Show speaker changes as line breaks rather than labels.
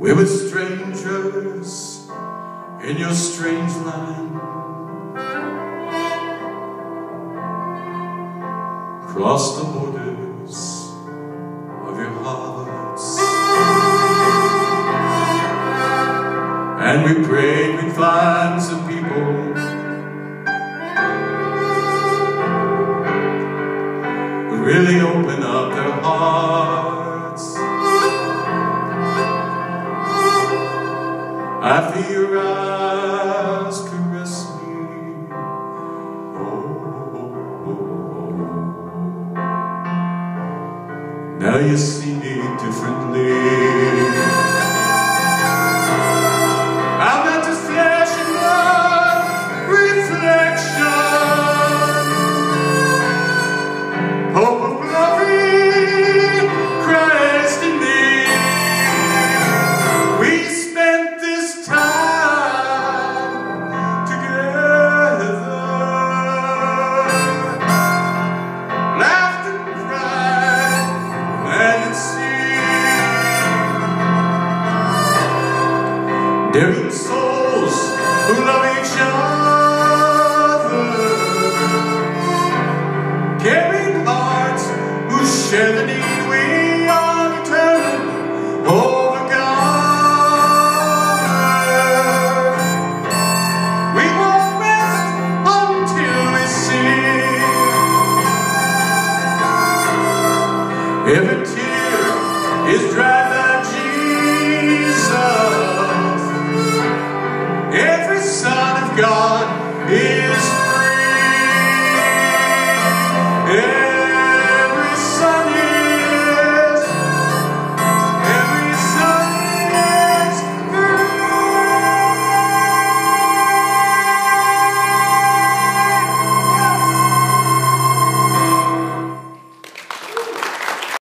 We were strangers in your strange land. Cross the borders of your hearts. And we prayed we'd find some people who really open up their hearts. After your eyes caress me, oh, oh, oh, oh now you see me differently. Daring souls who love each other, caring hearts who share the need. We are determined overcomers. We won't rest until we see every tear is dry.